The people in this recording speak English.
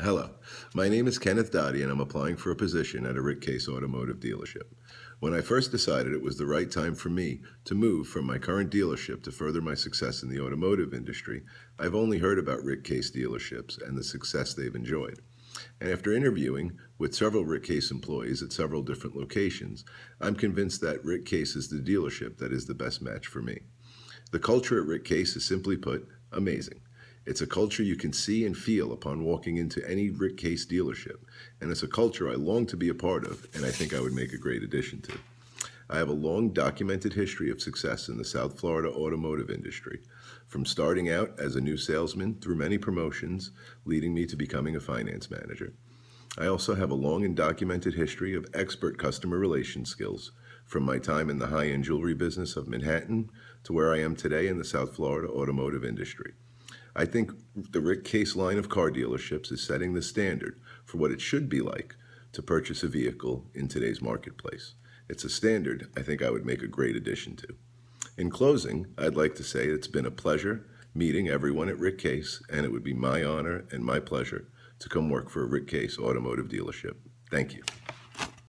Hello, my name is Kenneth Dottie and I'm applying for a position at a Rick Case Automotive dealership. When I first decided it was the right time for me to move from my current dealership to further my success in the automotive industry, I've only heard about Rick Case dealerships and the success they've enjoyed. And after interviewing with several Rick Case employees at several different locations, I'm convinced that Rick Case is the dealership that is the best match for me. The culture at Rick Case is simply put amazing. It's a culture you can see and feel upon walking into any Rick Case dealership, and it's a culture I long to be a part of, and I think I would make a great addition to. I have a long documented history of success in the South Florida automotive industry, from starting out as a new salesman through many promotions, leading me to becoming a finance manager. I also have a long and documented history of expert customer relation skills, from my time in the high end jewelry business of Manhattan to where I am today in the South Florida automotive industry. I think the Rick Case line of car dealerships is setting the standard for what it should be like to purchase a vehicle in today's marketplace. It's a standard I think I would make a great addition to. In closing, I'd like to say it's been a pleasure meeting everyone at Rick Case, and it would be my honor and my pleasure to come work for a Rick Case automotive dealership. Thank you.